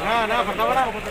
ના ના ફટાફટ આવો પોતે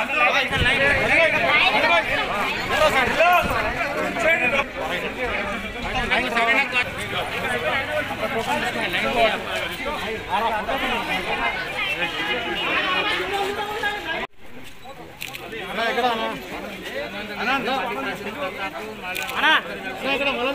అన్నా ఇక్కడ అన్నా అన్నా ఇక్కడ మళ్ళా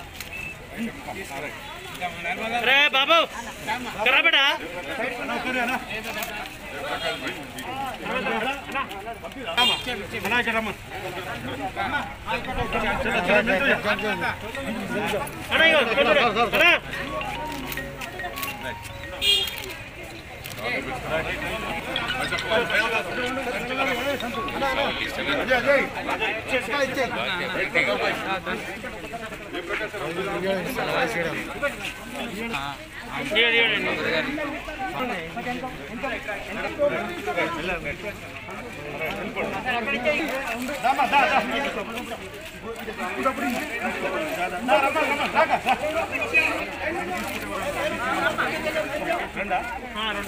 रे बाबू करा बेटा ரெண்டா ஆமா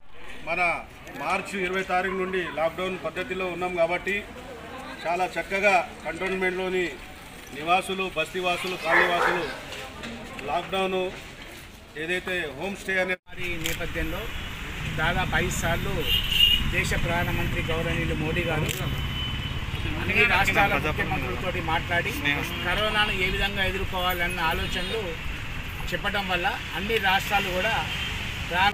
మన మార్చి ఇరవై తారీఖు నుండి లాక్డౌన్ పద్ధతిలో ఉన్నాం కాబట్టి చాలా చక్కగా కంటోన్మెంట్లోని నివాసులు బస్తీవాసులు కాలనీవాసులు లాక్డౌన్ ఏదైతే హోమ్ స్టే అనే వారి నేపథ్యంలో దాదాపు ఐదు సార్లు దేశ ప్రధానమంత్రి గౌరవనీయులు మోడీ గారు అన్ని రాష్ట్రాల ముఖ్యమంత్రులతో మాట్లాడి కరోనాను ఏ విధంగా ఎదుర్కోవాలన్న ఆలోచనలు చెప్పడం వల్ల అన్ని రాష్ట్రాలు కూడా